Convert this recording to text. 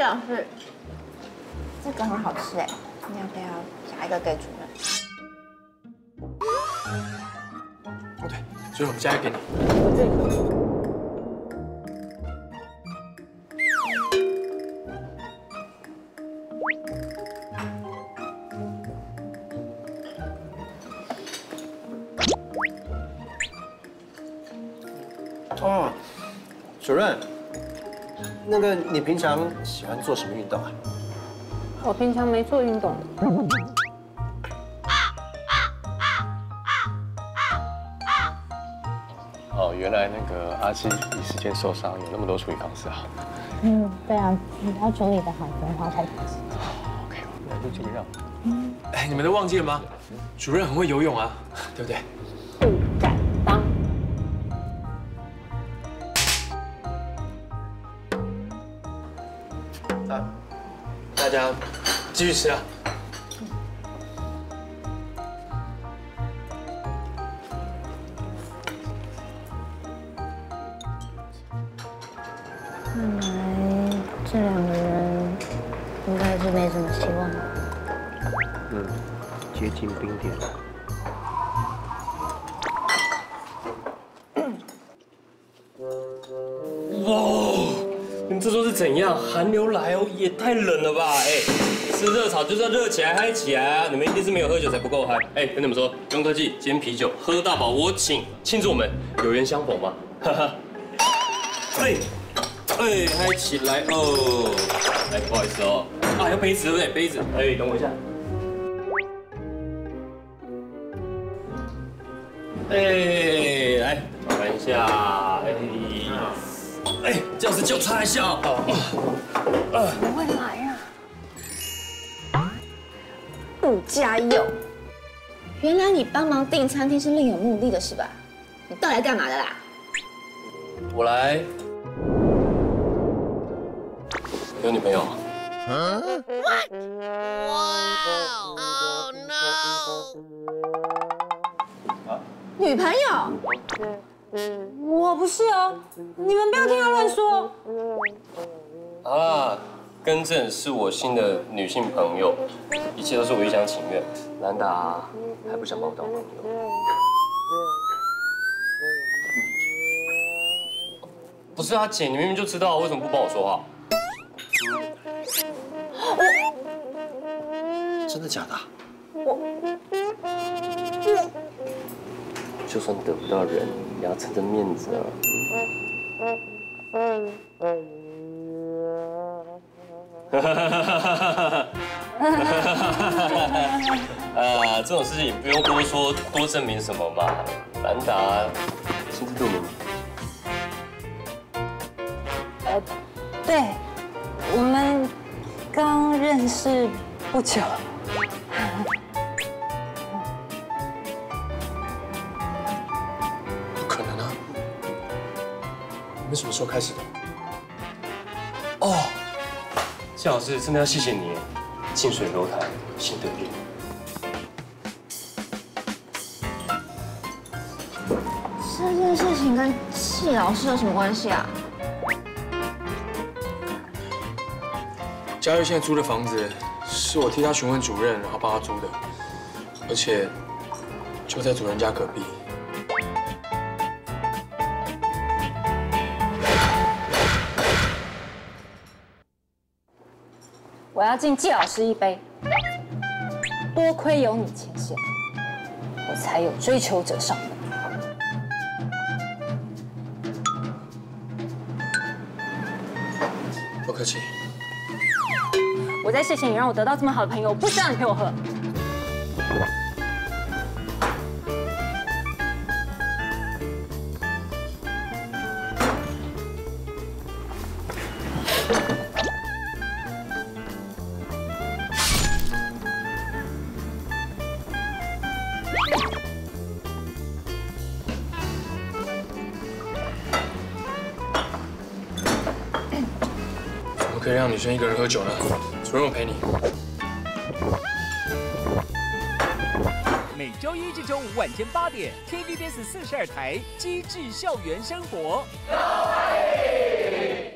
季老师，这个很好吃哎，你要不要夹一个给主任？哦对，所以我们加一个给你。哦，主任，那个你平常喜欢做什么运动啊？我平常没做运动。哦，原来那个阿七一时间受伤，有那么多处理方式啊。嗯，对啊，你要处理的好的话才。OK，那就尽量。哎，你们都忘记了吗？主任很会游泳啊，对不对？大大家继续吃啊。看来这两个人应该是没什么希望。嗯，接近冰点了。哇，你们这都是怎样？寒流来哦，也太冷了吧！哎，吃热炒就是要热起来、嗨起来啊！你们一定是没有喝酒才不够嗨。哎，跟你们说，不用客气，今天啤酒喝大饱，我请，庆祝我们有缘相逢嘛！哈哈。哎，哎，嗨起来哦！哎，不好意思哦，啊，要杯子对不对？杯子，哎，等我一下。哎，来，麻烦一下，哎。哎，这样子就擦一下哦。不会来啊！不加油！原来你帮忙订餐厅是另有目的的是吧？你到底来干嘛的啦？我来。有女朋友嗯哇 oh no？女朋友？我不是哦，你们不要听他乱说。啊，更正是我新的女性朋友，一切都是我一厢情愿。兰达还不想把我当朋友。不是啊，姐，你明明就知道，为什么不帮我说话？真的假的我？就算得不到人，也要撑着面子啊。啊，这种事情也不用多说，多证明什么嘛。兰达心知肚明。呃，对，我们刚认识不久。们什么时候开始的？哦，谢老师，真的要谢谢你，近水楼台先得月。这件事情跟谢老师有什么关系啊？佳玉现在租的房子是我替他询问主任，然后帮他租的，而且就在主任家隔壁。我要敬季老师一杯。多亏有你牵线，我才有追求者上门。不客气。我在谢谢你让我得到这么好的朋友，我不需要你陪我喝。可以让女生一个人喝酒呢？主任，我陪你。每周一至周五晚间八点，TVBS 四十二台《机智校园生活》。